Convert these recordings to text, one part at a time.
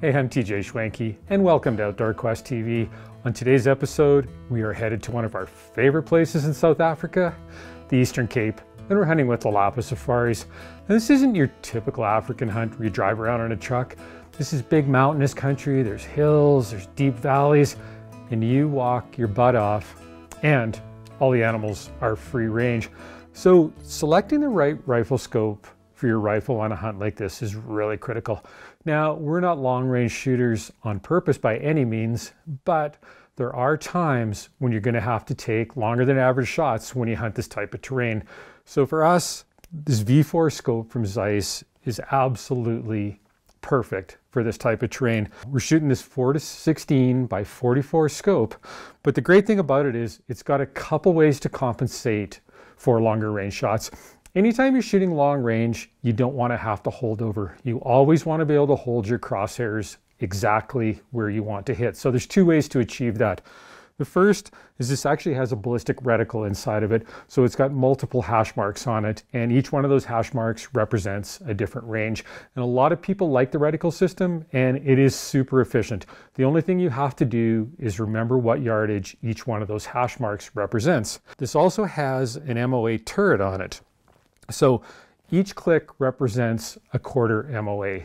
Hey, I'm TJ Schwanke, and welcome to Outdoor Quest TV. On today's episode, we are headed to one of our favorite places in South Africa, the Eastern Cape, and we're hunting with Lalapa Safaris. Now, this isn't your typical African hunt where you drive around in a truck. This is big mountainous country, there's hills, there's deep valleys, and you walk your butt off, and all the animals are free range. So, selecting the right rifle scope for your rifle on a hunt like this is really critical. Now, we're not long range shooters on purpose by any means, but there are times when you're going to have to take longer than average shots when you hunt this type of terrain. So for us, this V4 scope from Zeiss is absolutely perfect for this type of terrain. We're shooting this 4 to 16 by 44 scope, but the great thing about it is it's got a couple ways to compensate for longer range shots. Anytime you're shooting long range, you don't want to have to hold over. You always want to be able to hold your crosshairs exactly where you want to hit. So there's two ways to achieve that. The first is this actually has a ballistic reticle inside of it. So it's got multiple hash marks on it, and each one of those hash marks represents a different range. And a lot of people like the reticle system, and it is super efficient. The only thing you have to do is remember what yardage each one of those hash marks represents. This also has an MOA turret on it. So each click represents a quarter MOA.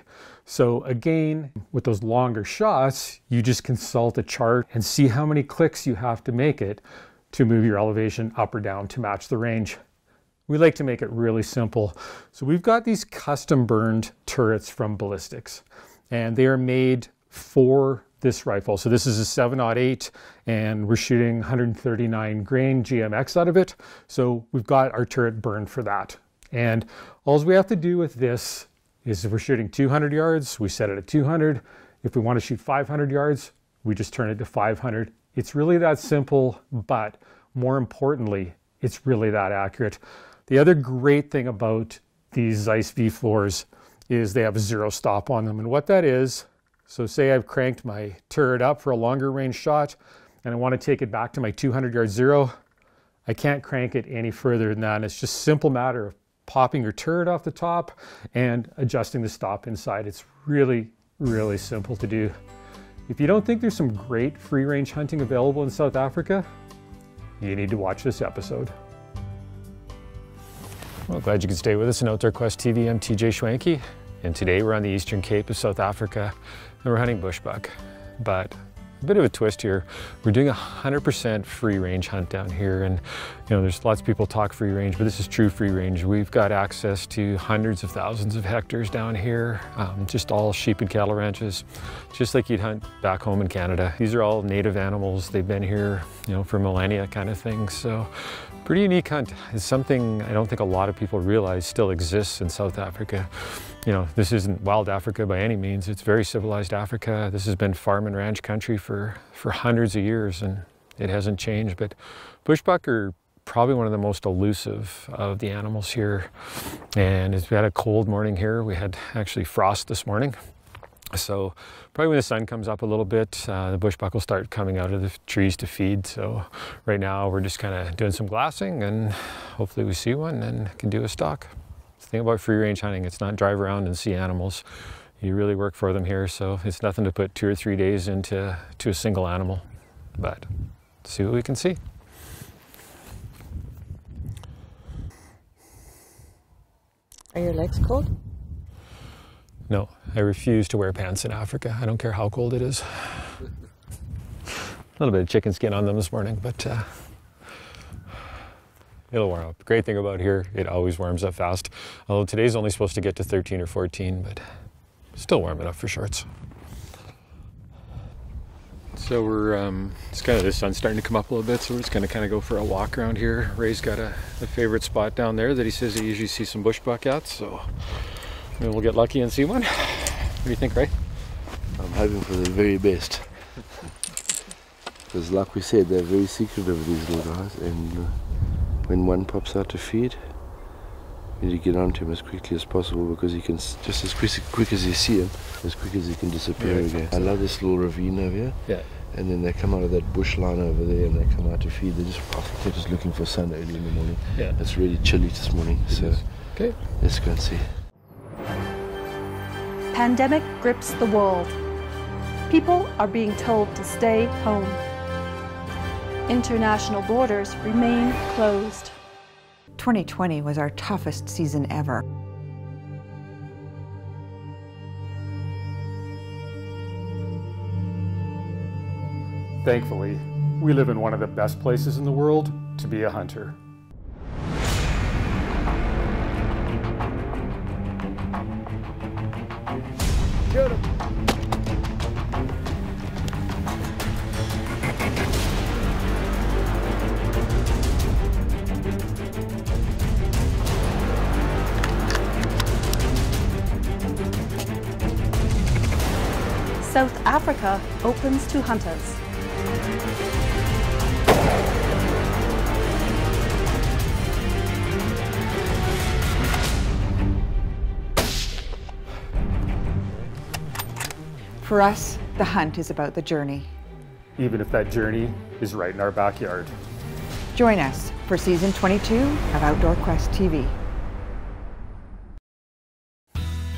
So again, with those longer shots, you just consult a chart and see how many clicks you have to make it to move your elevation up or down to match the range. We like to make it really simple. So we've got these custom burned turrets from Ballistics and they are made for this rifle. So this is a 7.8 and we're shooting 139 grain GMX out of it. So we've got our turret burned for that. And all we have to do with this is if we're shooting 200 yards, we set it at 200. If we want to shoot 500 yards, we just turn it to 500. It's really that simple, but more importantly, it's really that accurate. The other great thing about these Zeiss V4s is they have a zero stop on them. And what that is, so say I've cranked my turret up for a longer range shot and I want to take it back to my 200 yard zero, I can't crank it any further than that. And it's just simple matter of popping your turret off the top and adjusting the stop inside. It's really, really simple to do. If you don't think there's some great free range hunting available in South Africa, you need to watch this episode. Well, glad you could stay with us on Outdoor Quest TV. I'm TJ Schwanke, and today we're on the Eastern Cape of South Africa, and we're hunting bushbuck. But a bit of a twist here. We're doing a 100% free range hunt down here. And you know, there's lots of people talk free range, but this is true free range. We've got access to hundreds of thousands of hectares down here, um, just all sheep and cattle ranches, just like you'd hunt back home in Canada. These are all native animals. They've been here, you know, for millennia kind of thing. So pretty unique hunt. It's something I don't think a lot of people realize still exists in South Africa you know, this isn't wild Africa by any means. It's very civilized Africa. This has been farm and ranch country for, for hundreds of years and it hasn't changed. But bushbuck are probably one of the most elusive of the animals here. And it's had a cold morning here. We had actually frost this morning. So probably when the sun comes up a little bit, uh, the bushbuck will start coming out of the trees to feed. So right now we're just kind of doing some glassing and hopefully we see one and can do a stalk thing about free range hunting, it's not drive around and see animals. You really work for them here, so it's nothing to put two or three days into to a single animal. But see what we can see. Are your legs cold? No, I refuse to wear pants in Africa. I don't care how cold it is. a little bit of chicken skin on them this morning, but uh, it'll warm up. Great thing about here, it always warms up fast. Although today's only supposed to get to 13 or 14, but still warm enough for shorts. So we're, um, it's kind of, the sun's starting to come up a little bit, so we're just gonna kind of go for a walk around here. Ray's got a, a favorite spot down there that he says he usually sees some bushbuck at, so maybe we'll get lucky and see one. What do you think, Ray? I'm hoping for the very best. Because like we said, they're very secretive, these little guys, and uh, when one pops out to feed, you need to get onto him as quickly as possible because he can just as quick, quick as you see him, as quick as he can disappear yeah, again. I love this little ravine over here. Yeah. And then they come out of that bush line over there and they come out to feed. They're just they're just looking for sun early in the morning. Yeah. It's really chilly this morning. It so is. okay. Let's go and see. Pandemic grips the world. People are being told to stay home. International borders remain closed. 2020 was our toughest season ever. Thankfully, we live in one of the best places in the world to be a hunter. South Africa opens to hunters. For us, the hunt is about the journey. Even if that journey is right in our backyard. Join us for season 22 of Outdoor Quest TV.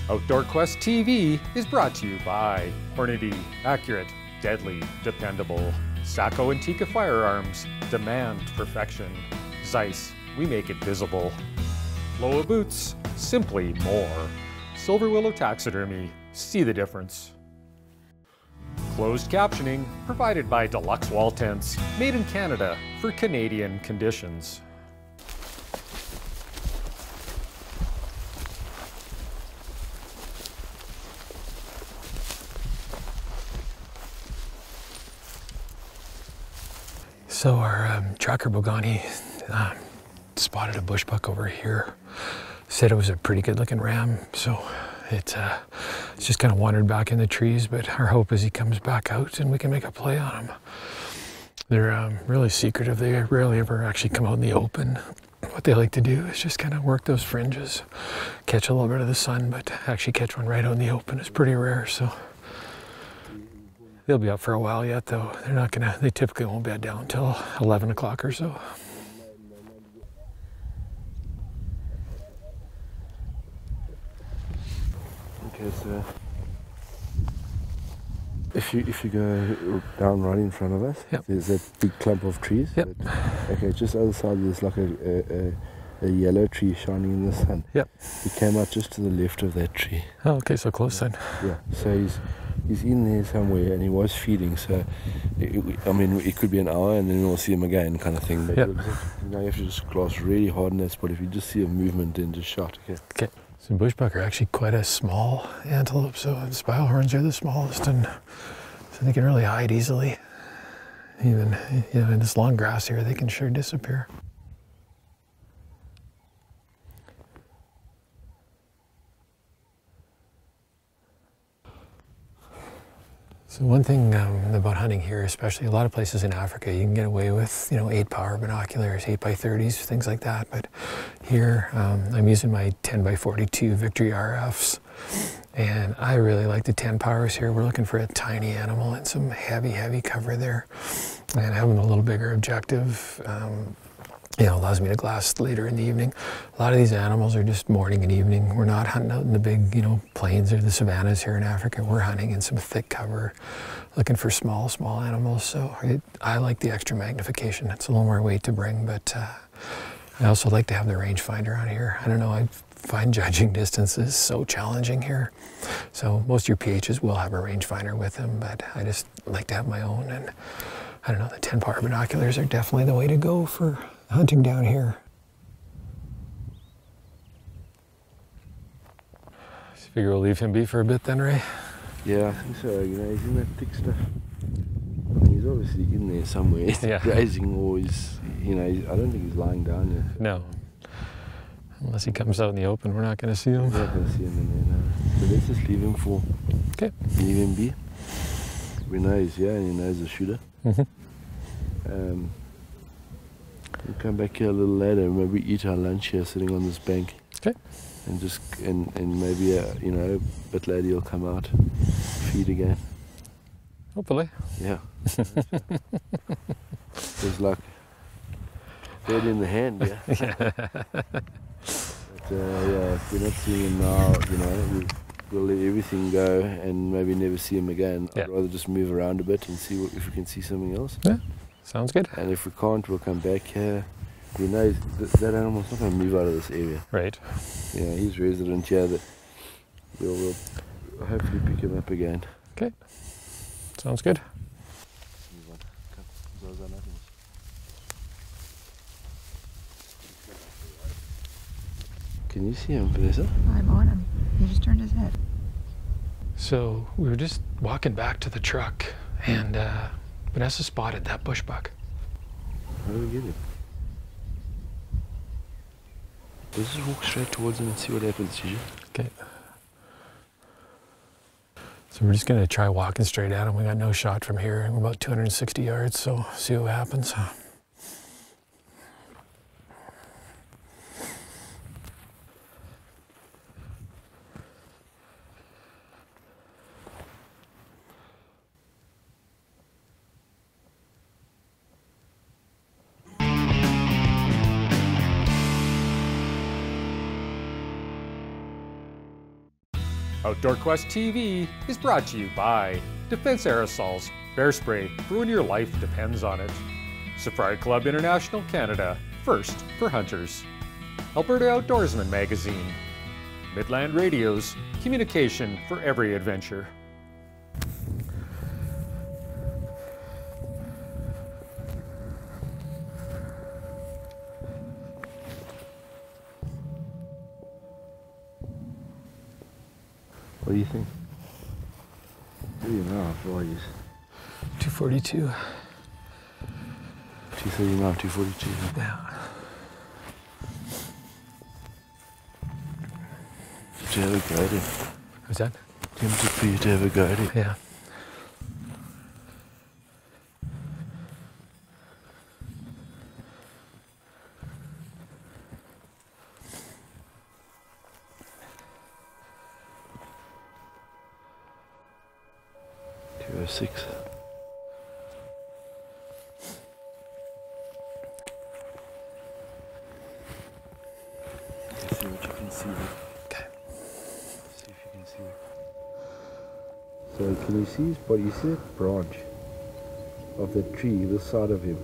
Outdoor Quest TV is brought to you by Hornady, accurate, deadly, dependable. Sako and Tikka Firearms, demand perfection. Zeiss, we make it visible. Lowa Boots, simply more. Silver Willow Taxidermy, see the difference. Closed captioning provided by Deluxe Wall Tents, made in Canada for Canadian conditions. So our um, tracker Bongani um, spotted a bush buck over here. Said it was a pretty good looking ram, so it uh, it's just kind of wandered back in the trees. But our hope is he comes back out and we can make a play on him. They're um, really secretive. They rarely ever actually come out in the open. What they like to do is just kind of work those fringes, catch a little bit of the sun, but actually catch one right out in the open is pretty rare. So. They'll be up for a while yet, though. They're not gonna. They typically won't bed down until 11 o'clock or so. Okay, so if you if you go down right in front of us, Yep. there's that big clump of trees. Yep. Okay, just other side there's like a, a, a, a yellow tree shining in the sun. Yep. He came out just to the left of that tree. Oh, okay, so close then. Yeah. So he's he's in there somewhere, and he was feeding. So it, it- I mean, it could be an hour, and then we'll see him again, kind of thing. But Yep. you know, you have to just glass really hard in that spot. If you just see a movement, then just shot. Okay. Okay. So bushbuck are actually quite a small antelope, so spiral horns are the smallest, and so they can really hide easily. Even you know, in this long grass here, they can sure disappear. So one thing um, about hunting here, especially a lot of places in Africa, you can get away with you know eight power binoculars, eight by thirties, things like that. But here, um, I'm using my 10 by 42 Victory RFs, and I really like the 10 powers here. We're looking for a tiny animal and some heavy, heavy cover there, and having a little bigger objective. Um, you know, allows me to glass later in the evening. A lot of these animals are just morning and evening. We're not hunting out in the big, you know, plains or the savannas here in Africa. We're hunting in some thick cover, looking for small, small animals. So it, I like the extra magnification. It's a little more weight to bring, but uh, I also like to have the rangefinder on here. I don't know, I find judging distances so challenging here. So most of your PHs will have a rangefinder with them, but I just like to have my own. And I don't know, the 10 power binoculars are definitely the way to go for hunting down here. Just figure we'll leave him be for a bit then, Ray. Yeah, I think so. You know, he's in that thick stuff. I mean, he's obviously in there somewhere, Yeah. grazing, or he's, you know, he's, I don't think he's lying down there. No. Unless he comes out in the open, we're not going to see him. We're not going to see him in there, no. So let's just leave him for, Okay. leave him be. We know he's here and he knows the shooter. Mhm. Um, we'll come back here a little later and maybe eat our lunch here sitting on this bank. Okay. And just, and, and maybe, uh, you know, a bit later he'll come out, feed again. Hopefully. Yeah. There's like dead in the hand, yeah. but uh, yeah, if we're not seeing him now, you know, we, we'll let everything go and maybe never see him again. Yeah. I'd rather just move around a bit and see what, if we can see something else. Sounds good. And if we can't, we'll come back here. We know th- that animal's not going to move out of this area. Right. Yeah, he's resident here. That we'll, we'll hopefully pick him up again. Okay. Sounds good. Can you see him, Vanessa? I'm on him. He just turned his head. So we were just walking back to the truck, and uh, Vanessa spotted that bush buck. How do we get him? Let's just walk straight towards him and see what happens, TJ. Okay. So we're just gonna try walking straight at him. We got no shot from here, we're about 260 yards. So see what happens. Outdoor Quest TV is brought to you by Defense Aerosols, bear spray for when your life depends on it. Safari Club International Canada, first for hunters. Alberta Outdoorsman Magazine. Midland Radios, communication for every adventure. What do you think? What do you know? How he's 242. 239, 242. Yeah. To have a guided. Was that? Tempted for you to have a guided. Yeah. See what you can see. Okay. See if you can see. So can you see his body? You see that branch of the tree, the side of him?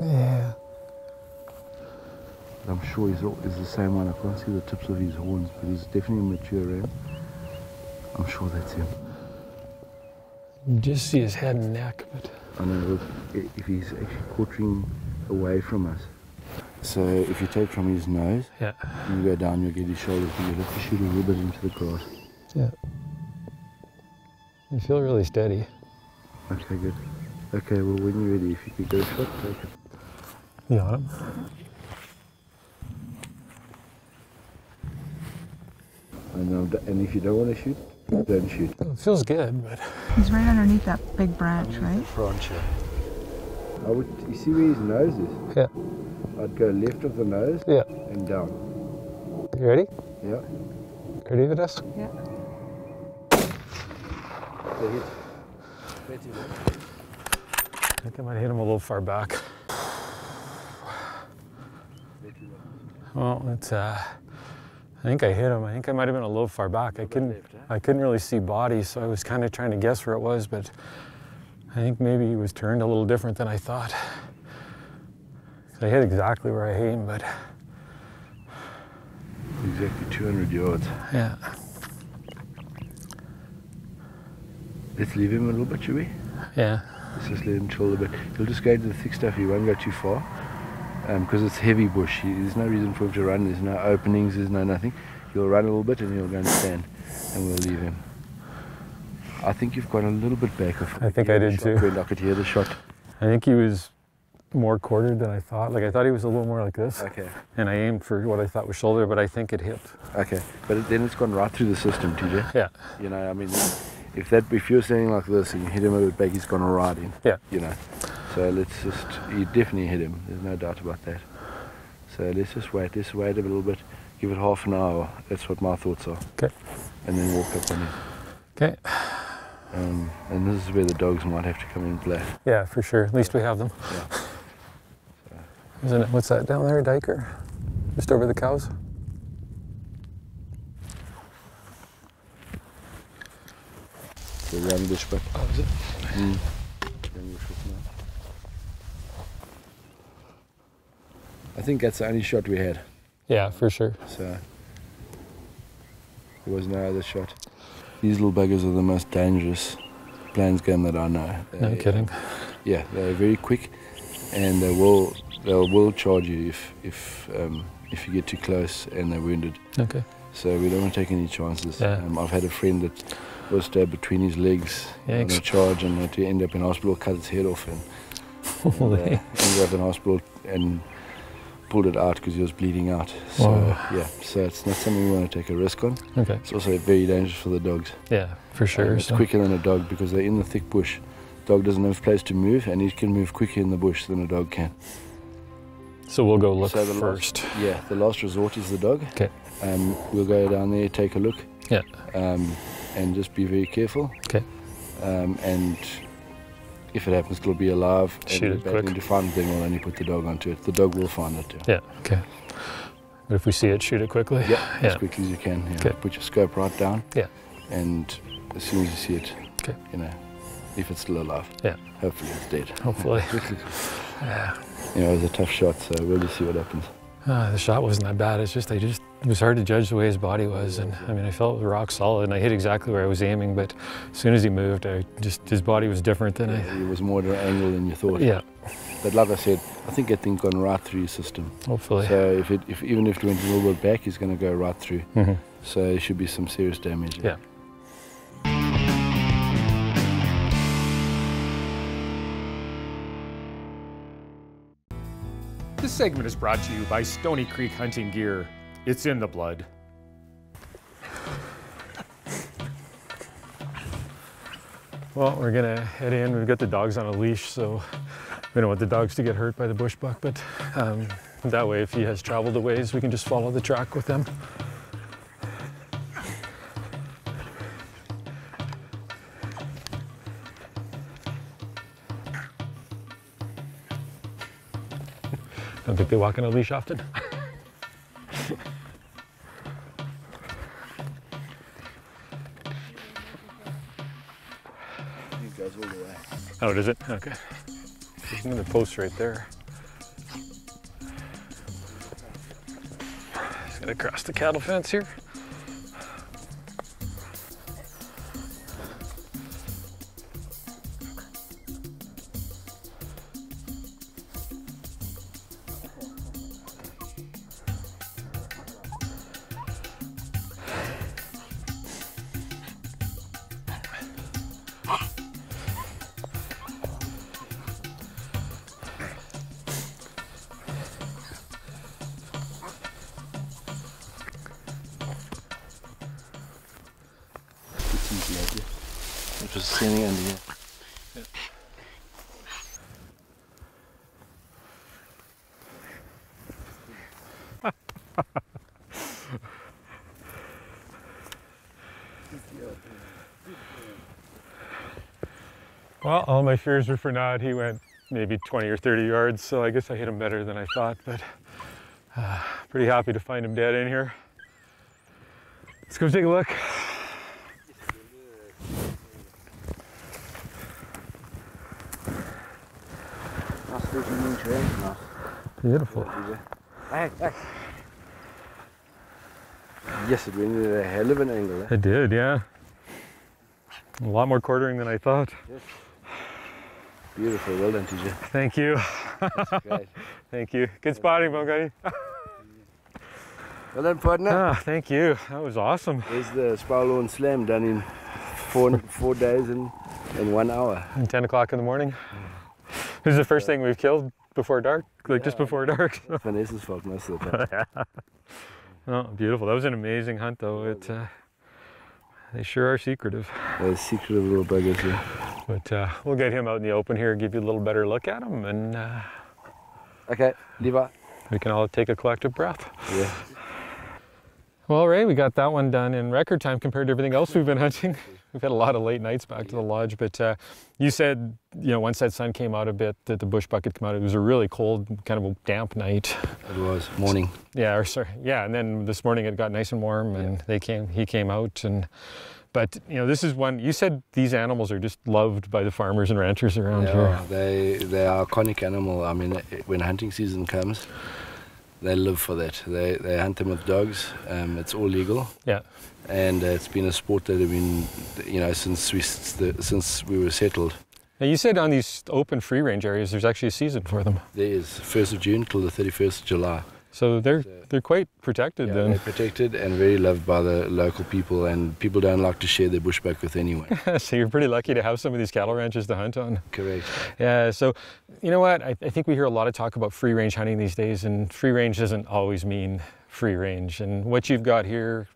Yeah. I'm sure he's, al- he's the same one. I can't see the tips of his horns, but he's definitely a mature ram. I'm sure that's him. You just see his head and neck, but I know look, i- if he's actually quartering away from us. So if you take from his nose, yeah. you go down, you'll get his shoulders, and you'll have to shoot a little bit into the grass. Yeah. You feel really steady. Okay, good. Okay, well when you're ready, if you could go shot, take it. You on him? And, um, and if you don't want to shoot, don't shoot. It feels good, but He's right underneath that big branch, right? Branch. I would. You see where his nose is? yeah. I'd go left of the nose Yeah. and down. You ready? Yeah. Ready, Vanessa? Yeah. They hit. I think I might hit him a little far back. Well, it's uh I think I hit him. I think I might have been a little far back. I couldn't? I couldn't really see body, so I was kind of trying to guess where it was, but I think maybe he was turned a little different than I thought. I hit exactly where I aimed, but Exactly 200 yards. yeah. Let's leave him a little bit, shall we? Yeah. Let's just let him chill a little bit. He'll just go into the thick stuff. He won't go too far um, because it's heavy bush. He, there's no reason for him to run. There's no openings. There's no nothing. He'll run a little bit and he'll go and stand, and we'll leave him. I think you've gone a little bit back. Of I think I did too. I could hear the shot. I think he was more quartered than I thought. Like I thought he was a little more like this. Okay. And I aimed for what I thought was shoulder, but I think it hit. Okay. But it, then it's gone right through the system, TJ. Yeah. You know, I mean, if that if you're standing like this and you hit him a bit back, he's gone right in. Yeah. You know. So let's just you definitely hit him. There's no doubt about that. So let's just wait. Let's wait a little bit. Give it half an hour. That's what my thoughts are. Okay. And then walk up on him. Okay. Um, and this is where the dogs might have to come in play. Yeah, for sure. At least we have them. Yeah. Isn't it? What's that down there, Duiker? Just over the cows? a young bushbuck. Oh, is it? Mm. Young bushbuck now. I think that's the only shot we had. Yeah, for sure. So there was no other shot. These little buggers are the most dangerous plains game that I know. No They- kidding. Yeah, they're very quick, and they will they will charge you if if um, if you get too close and they're wounded. Okay. So we don't want to take any chances. Yeah. Um, I've had a friend that was stabbed between his legs on a Yikes. charge and had to end up in hospital, cut his head off, and, and uh, ended up in hospital and pulled it out because he was bleeding out. So Wow. yeah, so it's not something we want to take a risk on. Okay. It's also very dangerous for the dogs. Yeah, for sure. Um, it's so- quicker than a dog because they're in the thick bush. Dog doesn't have place to move, and he can move quicker in the bush than a dog can. So we'll go look So the last- first. Yeah, the last resort is the dog. Okay. Um, we'll go down there, take a look. Yeah. Um, and just be very careful. Okay. Um, and if it happens to be alive, and Shoot it quick. into fun, then we'll only put the dog onto it. The dog will find it. Yeah. Okay. But if we see it, shoot it quickly. Yeah, as quickly as you can. Yeah. Okay. Put your scope right down. Yeah. And as soon as you see it, Okay. you know, if it's still alive. Yeah. Hopefully it's dead. Hopefully. yeah. You know, it was a tough shot, so we'll just see what happens. Uh, the shot wasn't that bad. It's just I just it was hard to judge the way his body was, and I mean I felt rock solid, and I hit exactly where I was aiming. But as soon as he moved, I just his body was different than I. It was more at an angle than you thought. Yeah. But like I said, I think that thing gone right through your system. Hopefully. So if it, if even if it went a little bit back, it's going to go right through. Mhm. So it should be some serious damage. Yeah. This segment is brought to you by Stony Creek Hunting Gear. It's in the blood. Well, we're gonna head in. We've got the dogs on a leash, so we don't want the dogs to get hurt by the bushbuck. But um, that way, if he has traveled a ways, we can just follow the track with them. Don't think they walk on a leash often. It goes all. Oh, does it? Okay. There's another post right there. Just gotta cross the cattle fence here. Standing under here. Well, all my fears were for naught. He went maybe 20 or 30 yards, so I guess I hit him better than I thought, but uh, pretty happy to find him dead in here. Let's go take a look. Beautiful. Yes, it went at a hell of an angle. Eh? It did, yeah. A lot more quartering than I thought. Beautiful, well done, TJ. Thank you. Thank you. Good spotting, Bongani. Well done, partner. Ah, thank you. That was awesome. There's the Spiral Horn Slam done in four, four days and, and one hour. And 10 o'clock in the morning. This is the first thing we've killed before dark, like just before dark. Vanessa's fault most of the time. oh, beautiful. That was an amazing hunt, though. It, uh, they sure are secretive. Those secretive little buggers here. But uh, we'll get him out in the open here, and give you a little better look at him, and uh, Okay, Levi. we can all take a collective breath. Yeah. Well, Ray, we got that one done in record time compared to everything else we've been hunting. We've had a lot of late nights back to the lodge, but uh, you said, you know, once that sun came out a bit, that the bush bucket came out. It was a really cold, kind of a damp night. It was morning. Yeah, or sorry, yeah, and then this morning it got nice and warm, and they came. He came out, and But you know, this is one. You said these animals are just loved by the farmers and ranchers around They here. they, they are iconic animal. I mean, when hunting season comes, they live for that. They, they hunt them with dogs. Um, it's all legal. Yeah. And uh, it's been a sport that have been, you know, since we, since we were settled. Now you said on these open free range areas, there's actually a season for them. There is 1st of June till the 31st of July. So they're they're quite protected Yeah, then. they're protected and very loved by the local people, and people don't like to share their bushbuck with anyone. so you're pretty lucky to have some of these cattle ranches to hunt on. Correct. Yeah, so you know what? I, I think we hear a lot of talk about free range hunting these days, and free range doesn't always mean free range. And what you've got here,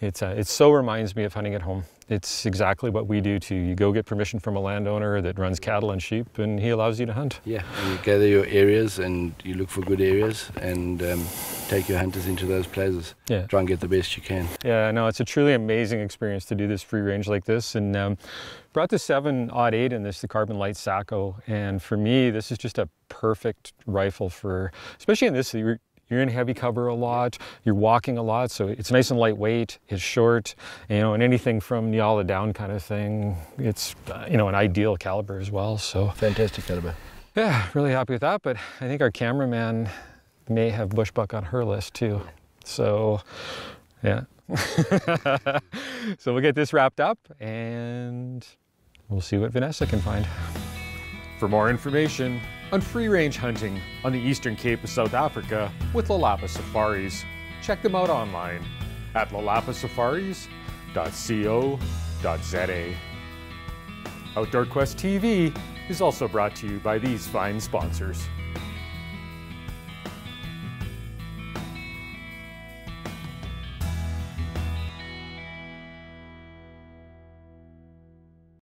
it's uh, it so reminds me of hunting at home. It's exactly what we do too. You go get permission from a landowner that runs cattle and sheep, and he allows you to hunt. Yeah, you gather your areas and you look for good areas and um, take your hunters into those places. Yeah. Try and get the best you can. Yeah, no, it's a truly amazing experience to do this free range like this. And um, brought the 7 odd 8 in this, the Carbon Light Sako. And for me, this is just a perfect rifle for, especially in this, you're, you're in heavy cover a lot, you're walking a lot, so it's nice and lightweight, it's short, you know, and anything from Nyala down kind of thing, it's, uh, you know, an ideal caliber as well. So, Fantastic caliber. yeah, really happy with that. But I think our cameraman may have bushbuck on her list too. So, yeah. so we'll get this wrapped up and we'll see what Vanessa can find. For more information on free range hunting on the Eastern Cape of South Africa with Lalapa Safaris, check them out online at lalapasafaris.co.za. Outdoor Quest TV is also brought to you by these fine sponsors.